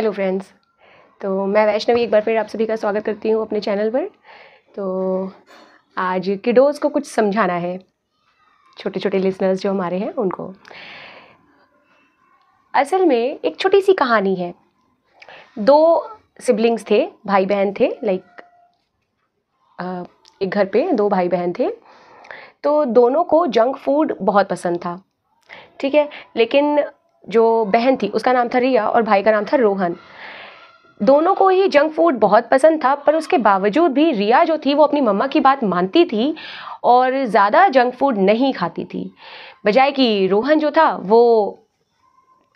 Hello friends तो मैं वैष्णवी एक बार फिर आप सभी का स्वागत करती हूँ अपने चैनल पर। तो आज किडोज़ को कुछ समझाना है। छोटे छोटे लिसनर्स जो हमारे हैं, उनको। असल में एक छोटी सी कहानी है। दो सिबलिंग्स थे भाई बहन थे लाइक एक घर पे दो भाई बहन थे। तो दोनों को जंक फ़ूड बहुत पसंद था। ठीक है? लेकिन जो बहन थी, उसका नाम था रिया और भाई का नाम था रोहन। दोनों को ही जंक फ़ूड बहुत पसंद था, पर उसके बावजूद भी रिया जो थी, वो अपनी मम्मा की बात मानती थी और ज़्यादा जंक फ़ूड नहीं खाती थी। बजाय कि रोहन जो था, वो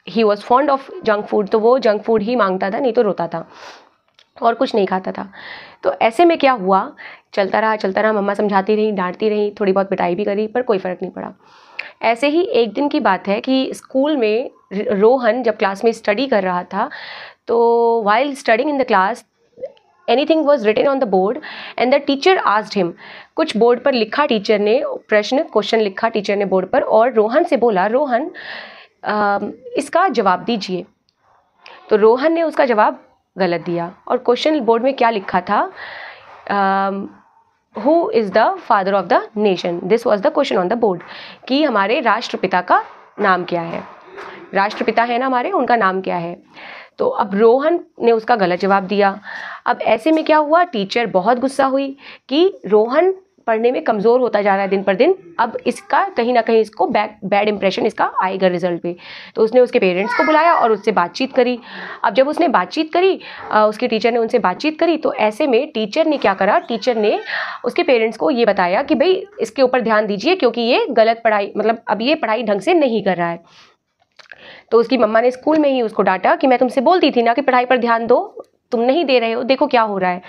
ही was fond of junk food तो वो जंक फ़ूड ही माँगता था, नहीं तो रोता था। और कुछ नहीं खाता था। तो ऐसे में क्या हुआ? चलता रहा चलता रहा मम्मा समझाती रही डांटती रही थोड़ी बहुत पिटाई भी करी पर कोई फ़र्क नहीं पड़ा। ऐसे ही एक दिन की बात है कि स्कूल में रोहन जब क्लास में स्टडी कर रहा था तो while studying in the class anything was written on the board and the teacher asked him कुछ बोर्ड पर लिखा टीचर ने प्रश्न क्वेश्चन लिखा टीचर ने बोर्ड पर और रोहन से बोला रोहन आ, इसका जवाब दीजिए। तो रोहन ने उसका जवाब गलत दिया। और क्वेश्चन बोर्ड में क्या लिखा था? Who is the father of the nation this was the question on the board कि हमारे राष्ट्रपिता का नाम क्या है? राष्ट्रपिता है ना हमारे, उनका नाम क्या है? तो अब रोहन ने उसका गलत जवाब दिया। अब ऐसे में क्या हुआ? टीचर बहुत गुस्सा हुई कि रोहन पढ़ने में कमज़ोर होता जा रहा है दिन पर दिन, अब इसका कहीं ना कहीं इसको बैड बैड इंप्रेशन इसका आएगा रिज़ल्ट पे। तो उसने उसके पेरेंट्स को बुलाया और उससे बातचीत करी। अब जब उसने बातचीत करी उसके टीचर ने उनसे बातचीत करी तो ऐसे में टीचर ने क्या करा? टीचर ने उसके पेरेंट्स को ये बताया कि भाई, इसके ऊपर ध्यान दीजिए क्योंकि ये गलत पढ़ाई मतलब अब ये पढ़ाई ढंग से नहीं कर रहा है। तो उसकी मम्मा ने स्कूल में ही उसको डांटा कि मैं तुमसे बोलती थी ना कि पढ़ाई पर ध्यान दो, तुम नहीं दे रहे हो, देखो क्या हो रहा है।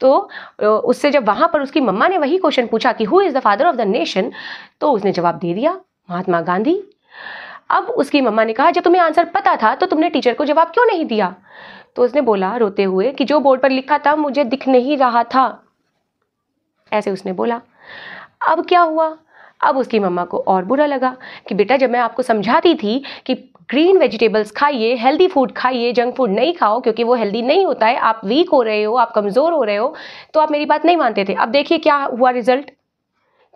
तो उससे जब वहाँ पर उसकी मम्मा ने वही क्वेश्चन पूछा कि who is the father of the nation तो उसने जवाब दे दिया, महात्मा गांधी। अब उसकी मम्मा ने कहा, जब तुम्हें आंसर पता था तो तुमने टीचर को जवाब क्यों नहीं दिया? तो उसने बोला, रोते हुए, कि जो बोर्ड पर लिखा था, मुझे दिख नहीं रहा था। ऐसे उसने बोला। अब क्या हुआ? अब उसकी मम्मा को और बुरा लगा कि बेटा जब मैं आपको समझाती थी कि ग्रीन वेजिटेबल्स खाइए हेल्दी फ़ूड खाइए जंक फ़ूड नहीं खाओ क्योंकि वो हेल्दी नहीं होता है, आप वीक हो रहे हो, आप कमज़ोर हो रहे हो तो आप मेरी बात नहीं मानते थे। अब देखिए क्या हुआ रिज़ल्ट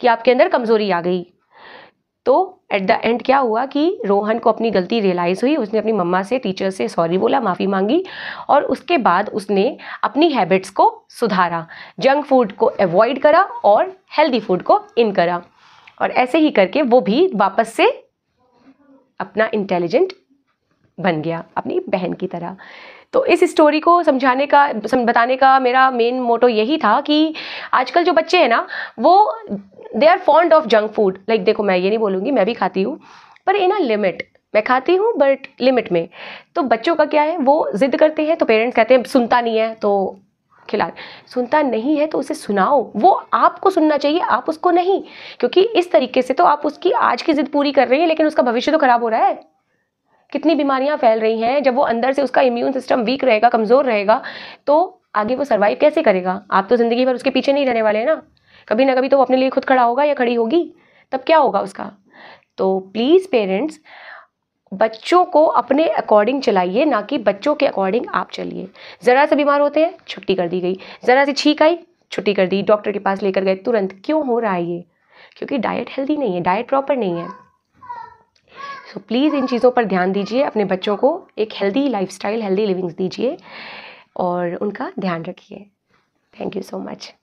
कि आपके अंदर कमज़ोरी आ गई। तो एट द एंड क्या हुआ कि रोहन को अपनी गलती रियलाइज़ हुई, उसने अपनी मम्मा से टीचर से सॉरी बोला, माफ़ी मांगी और उसके बाद उसने अपनी हैबिट्स को सुधारा जंक फ़ूड को अवॉइड करा और हेल्दी फ़ूड को इन करा। और ऐसे ही करके वो भी वापस से अपना इंटेलिजेंट बन गया, अपनी बहन की तरह। तो इस स्टोरी को समझाने का बताने का मेरा मेन मोटो यही था कि आजकल जो बच्चे हैं ना, वो they are fond of junk food like देखो, मैं ये नहीं बोलूँगी, मैं भी खाती हूँ, पर इन अ लिमिट मैं खाती हूँ बट लिमिट में। तो बच्चों का क्या है, वो ज़िद करते हैं तो पेरेंट्स कहते हैं, सुनता नहीं है। तो खिला सुनता नहीं है तो उसे सुनाओ। वो आपको सुनना चाहिए, आप उसको नहीं। क्योंकि इस तरीके से तो आप उसकी आज की ज़िद पूरी कर रही हैं, लेकिन उसका भविष्य तो ख़राब हो रहा है। कितनी बीमारियाँ फैल रही हैं, जब वो अंदर से उसका इम्यून सिस्टम वीक रहेगा, कमज़ोर रहेगा तो आगे वो सर्वाइव कैसे करेगा? आप तो ज़िंदगी भर उसके पीछे नहीं रहने वाले हैं ना। कभी ना कभी तो वो अपने लिए खुद खड़ा होगा या खड़ी होगी। तब क्या होगा उसका? तो प्लीज़ पेरेंट्स बच्चों को अपने अकॉर्डिंग चलाइए ना कि बच्चों के अकॉर्डिंग आप चलिए। ज़रा से बीमार होते हैं छुट्टी कर दी गई। ज़रा सी छींक आई छुट्टी कर दी। डॉक्टर के पास लेकर गए तुरंत क्यों हो रहा है ये? क्योंकि डाइट हेल्दी नहीं है डाइट प्रॉपर नहीं है। सो so, प्लीज़ इन चीज़ों पर ध्यान दीजिए अपने बच्चों को एक हेल्दी लाइफ हेल्दी लिविंग्स दीजिए और उनका ध्यान रखिए। Thank you so much